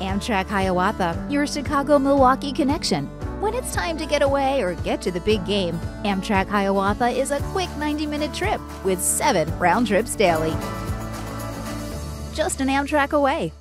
Amtrak Hiawatha, your Chicago Milwaukee connection. When it's time to get away or get to the big game, Amtrak Hiawatha is a quick 90 minute trip with seven round trips daily. Just an Amtrak away.